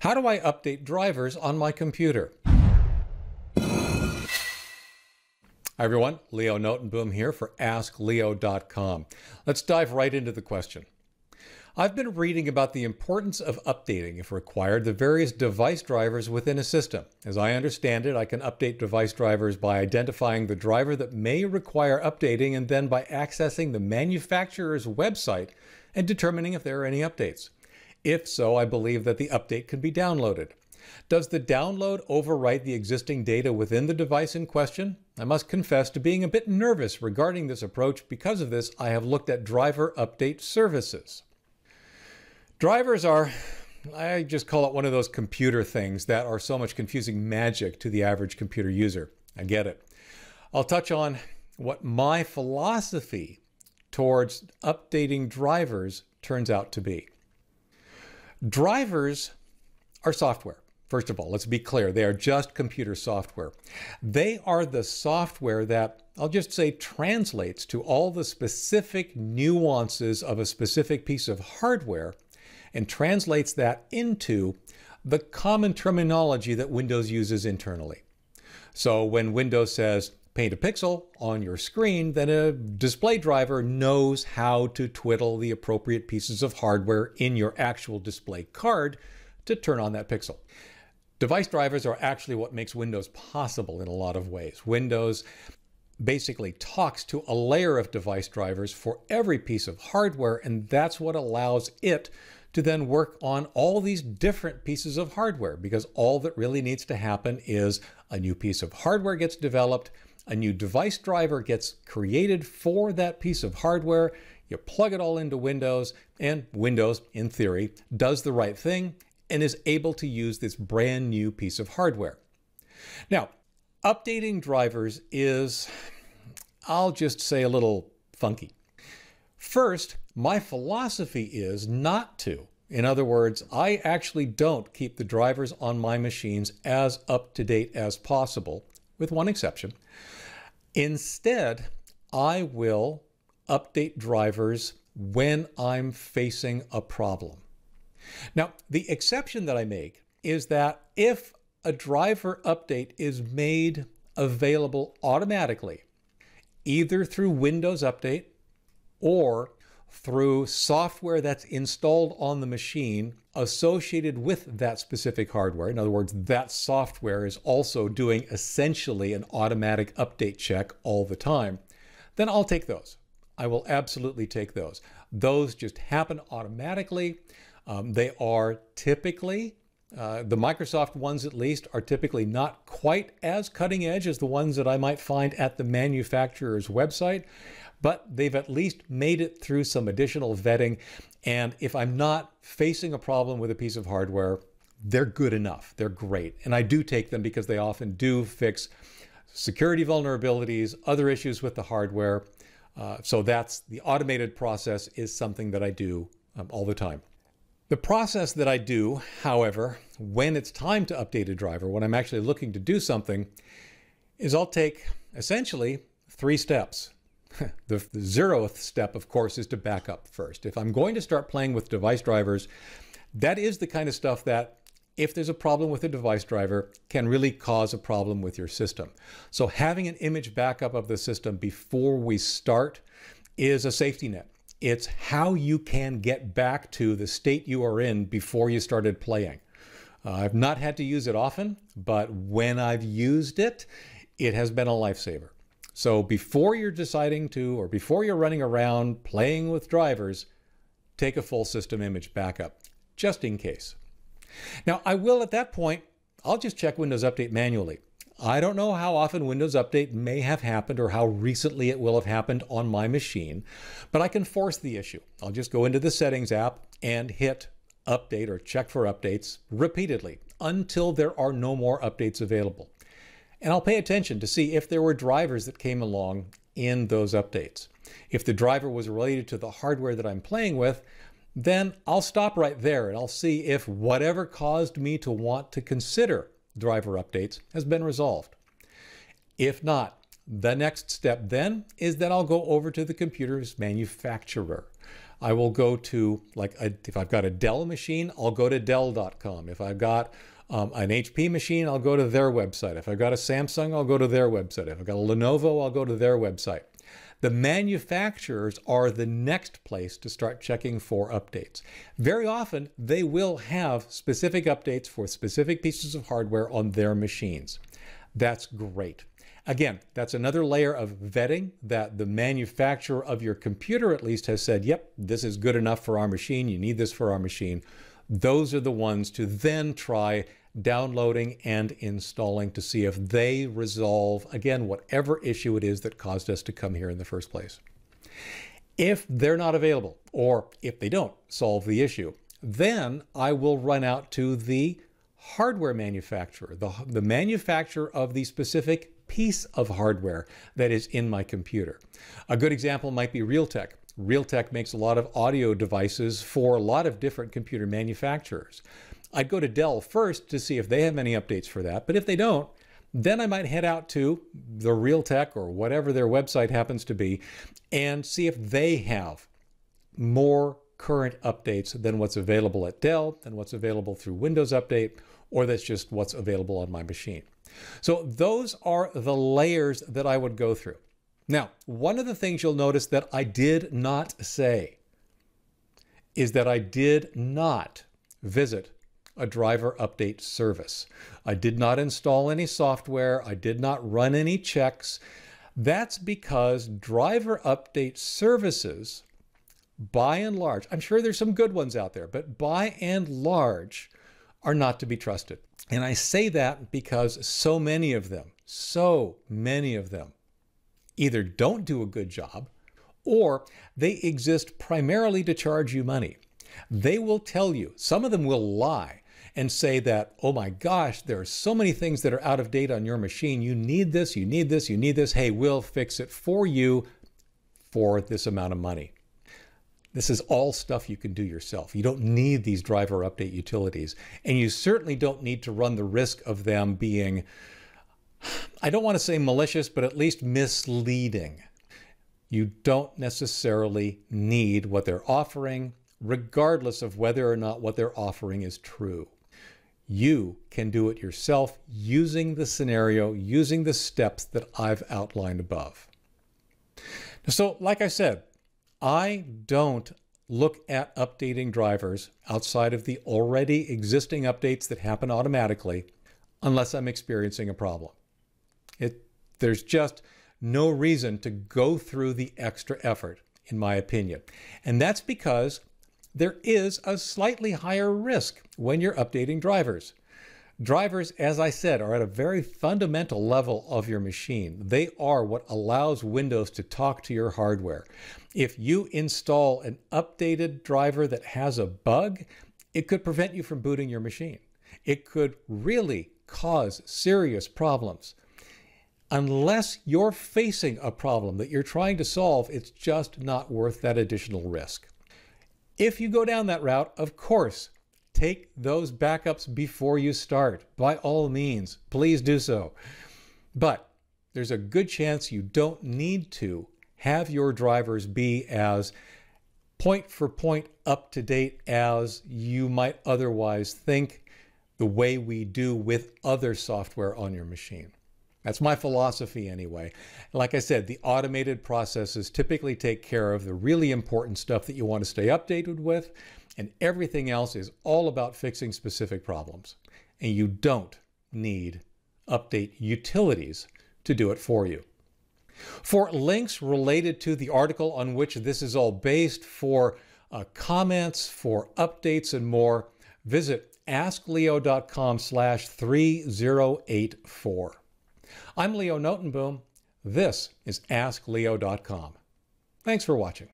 How do I update drivers on my computer? Hi everyone, Leo Notenboom here for AskLeo.com. Let's dive right into the question. I've been reading about the importance of updating, if required, the various device drivers within a system. As I understand it, I can update device drivers by identifying the driver that may require updating and then by accessing the manufacturer's website and determining if there are any updates. If so, I believe that the update can be downloaded. Does the download overwrite the existing data within the device in question? I must confess to being a bit nervous regarding this approach. Because of this, I have looked at driver update services. Drivers are, I just call it one of those computer things that are so much confusing magic to the average computer user. I get it. I'll touch on what my philosophy towards updating drivers turns out to be. Drivers are software. First of all, let's be clear, they are just computer software. They are the software that, I'll just say, translates to all the specific nuances of a specific piece of hardware and translates that into the common terminology that Windows uses internally. So when Windows says paint a pixel on your screen, then a display driver knows how to twiddle the appropriate pieces of hardware in your actual display card to turn on that pixel. Device drivers are actually what makes Windows possible in a lot of ways. Windows basically talks to a layer of device drivers for every piece of hardware, and that's what allows it to then work on all these different pieces of hardware because all that really needs to happen is a new piece of hardware gets developed, a new device driver gets created for that piece of hardware. You plug it all into Windows, and Windows, in theory, does the right thing and is able to use this brand new piece of hardware. Now, updating drivers is, I'll just say, a little funky. First, my philosophy is not to. In other words, I actually don't keep the drivers on my machines as up to date as possible, with one exception. Instead, I will update drivers when I'm facing a problem. Now, the exception that I make is that if a driver update is made available automatically, either through Windows Update or through software that's installed on the machine associated with that specific hardware. In other words, that software is also doing essentially an automatic update check all the time. Then I'll take those. I will absolutely take those. Those just happen automatically. Um, they are typically, uh, the Microsoft ones at least, are typically not quite as cutting edge as the ones that I might find at the manufacturer's website but they've at least made it through some additional vetting. And if I'm not facing a problem with a piece of hardware, they're good enough. They're great. And I do take them because they often do fix security vulnerabilities, other issues with the hardware. Uh, so that's the automated process is something that I do um, all the time. The process that I do, however, when it's time to update a driver, when I'm actually looking to do something, is I'll take essentially three steps. the, zeroth step, of course, is to back up first. If I'm going to start playing with device drivers, that is the kind of stuff that if there's a problem with a device driver, can really cause a problem with your system. So having an image backup of the system before we start is a safety net. It's how you can get back to the state you are in before you started playing. Uh, I've not had to use it often, but when I've used it, it has been a lifesaver. So before you're deciding to, or before you're running around playing with drivers, take a full system image backup, just in case. Now, I will at that point, I'll just check Windows Update manually. I don't know how often Windows Update may have happened or how recently it will have happened on my machine, but I can force the issue. I'll just go into the Settings app and hit Update or check for updates repeatedly until there are no more updates available. And I'll pay attention to see if there were drivers that came along in those updates. If the driver was related to the hardware that I'm playing with, then I'll stop right there and I'll see if whatever caused me to want to consider driver updates has been resolved. If not, the next step then is that I'll go over to the computer's manufacturer. I will go to, like, a, if I've got a Dell machine, I'll go to Dell.com. If I've got um, an HP machine, I'll go to their website. If I've got a Samsung, I'll go to their website. If I've got a Lenovo, I'll go to their website. The manufacturers are the next place to start checking for updates. Very often, they will have specific updates for specific pieces of hardware on their machines. That's great. Again, that's another layer of vetting that the manufacturer of your computer at least has said, yep, this is good enough for our machine. You need this for our machine. Those are the ones to then try downloading and installing to see if they resolve, again, whatever issue it is that caused us to come here in the first place. If they're not available, or if they don't solve the issue, then I will run out to the hardware manufacturer, the, the manufacturer of the specific piece of hardware that is in my computer. A good example might be Realtek. Realtek makes a lot of audio devices for a lot of different computer manufacturers. I'd go to Dell first to see if they have any updates for that. But if they don't, then I might head out to the Realtek or whatever their website happens to be and see if they have more current updates than what's available at Dell, than what's available through Windows Update, or that's just what's available on my machine. So those are the layers that I would go through. Now, one of the things you'll notice that I did not say is that I did not visit a driver update service. I did not install any software. I did not run any checks. That's because driver update services, by and large, I'm sure there's some good ones out there, but by and large, are not to be trusted. And I say that because so many of them, so many of them, either don't do a good job or they exist primarily to charge you money. They will tell you, some of them will lie and say that, oh my gosh, there are so many things that are out of date on your machine. You need this, you need this, you need this. Hey, we'll fix it for you for this amount of money. This is all stuff you can do yourself. You don't need these driver update utilities. And you certainly don't need to run the risk of them being, I don't want to say malicious, but at least misleading. You don't necessarily need what they're offering, regardless of whether or not what they're offering is true. You can do it yourself using the scenario, using the steps that I've outlined above. So, like I said, I don't look at updating drivers outside of the already existing updates that happen automatically unless I'm experiencing a problem. It, there's just no reason to go through the extra effort, in my opinion. And that's because there is a slightly higher risk when you're updating drivers. Drivers, as I said, are at a very fundamental level of your machine. They are what allows Windows to talk to your hardware. If you install an updated driver that has a bug, it could prevent you from booting your machine. It could really cause serious problems. Unless you're facing a problem that you're trying to solve, it's just not worth that additional risk. If you go down that route, of course, take those backups before you start. By all means, please do so. But there's a good chance you don't need to have your drivers be as point for point up to date as you might otherwise think the way we do with other software on your machine. That's my philosophy anyway. Like I said, the automated processes typically take care of the really important stuff that you want to stay updated with, and everything else is all about fixing specific problems. And you don't need update utilities to do it for you. For links related to the article on which this is all based, for uh, comments, for updates and more, visit askleo.com slash 3084. I'm Leo Notenboom. This is AskLeo.com. Thanks for watching.